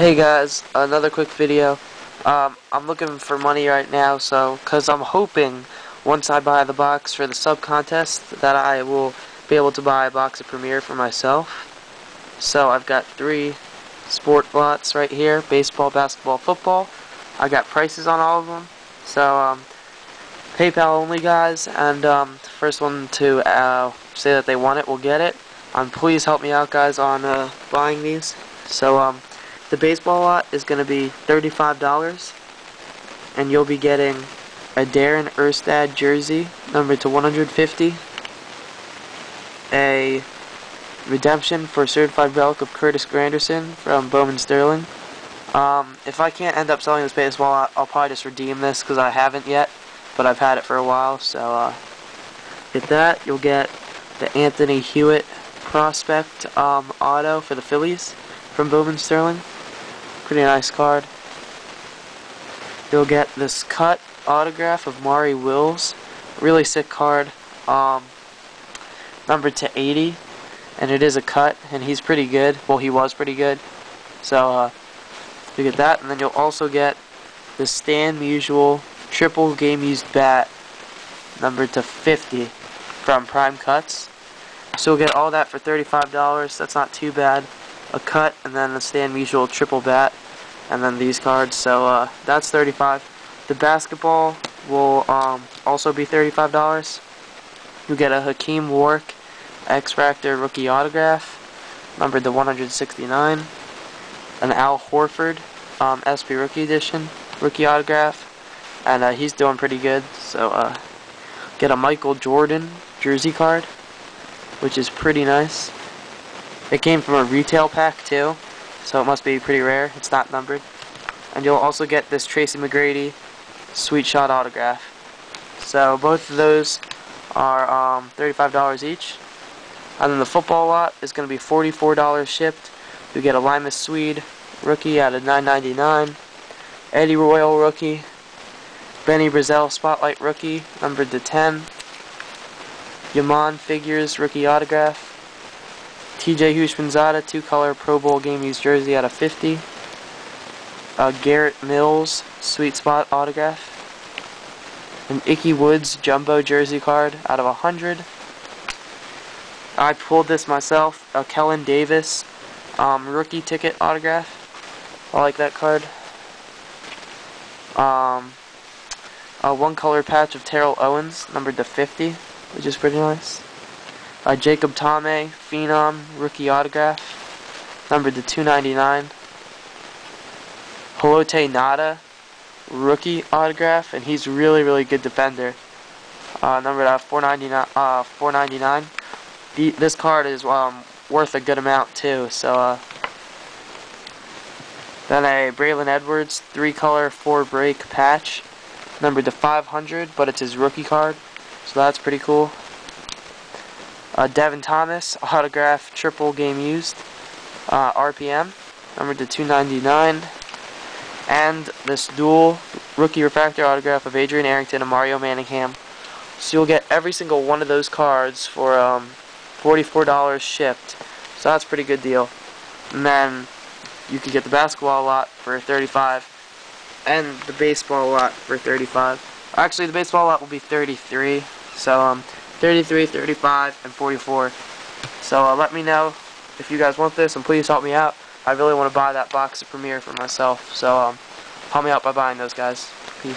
Hey guys, another quick video. Um, I'm looking for money right now, so, because I'm hoping once I buy the box for the sub contest that I will be able to buy a box of Premiere for myself. So I've got three sport lots right here, baseball, basketball, football. I got prices on all of them. So, um, PayPal only guys, and um, the first one to uh, say that they want it will get it. Um, please help me out guys on uh, buying these. So, um, the baseball lot is going to be $35 and you'll be getting a Darren Erstad jersey numbered to 150 a redemption for certified relic of Curtis Granderson from Bowman Sterling. Um, if I can't end up selling this baseball lot I'll probably just redeem this because I haven't yet but I've had it for a while so uh, get that. You'll get the Anthony Hewitt prospect um, auto for the Phillies from Bowman Sterling Pretty nice card. You'll get this cut autograph of Maury Wills. Really sick card. Um, numbered to 80. And it is a cut. And he's pretty good. Well, he was pretty good. So, uh, you get that. And then you'll also get the Stan Musial triple game used bat. Numbered to 50 from Prime Cuts. So you'll get all that for $35. That's not too bad a cut, and then a Stan Musial triple bat, and then these cards. So uh, that's 35 The basketball will um, also be $35. You get a Hakim Warrick X-Factor rookie autograph, numbered to 169. An Al Horford um, SP Rookie Edition rookie autograph, and uh, he's doing pretty good. So uh, get a Michael Jordan jersey card, which is pretty nice. It came from a retail pack too, so it must be pretty rare. It's not numbered. And you'll also get this Tracy McGrady Sweet Shot autograph. So both of those are um, $35 each. And then the football lot is going to be $44 shipped. You get a Limas Sweed rookie out of $9.99. Eddie Royal rookie. Benny Brazil Spotlight rookie, numbered to 10. Yamon Figurs rookie autograph. TJ Houshmandzadeh, two-color Pro Bowl game used jersey out of 50. Uh, Garrett Mills, sweet spot autograph. An Ickey Woods jumbo jersey card out of 100. I pulled this myself. A Kellen Davis um, rookie ticket autograph. I like that card. Um, a one color patch of Terrell Owens, numbered to 50, which is pretty nice. Uh, Jacob Tamme, Phenom, rookie autograph, numbered to 299. Haloti Ngata, rookie autograph, and he's really, really good defender. Uh, numbered at 499. Uh, 499. The, this card is um, worth a good amount too. So uh, then a Braylon Edwards three-color four-break patch, numbered to 500, but it's his rookie card, so that's pretty cool. Uh, Devin Thomas, autograph, triple game used, uh, RPM, numbered to 299. And this dual rookie refractor autograph of Adrian Arrington and Mario Manningham. So you'll get every single one of those cards for um, $44 shipped. So that's a pretty good deal. And then you can get the basketball lot for 35 and the baseball lot for 35 Actually, the baseball lot will be 33 So, um, 33, 35, and 44. So uh, let me know if you guys want this, and please help me out. I really want to buy that box of Premiere for myself. So um, help me out by buying those guys. Peace.